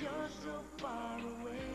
You're so far away.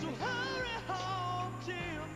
So hurry home, Jim.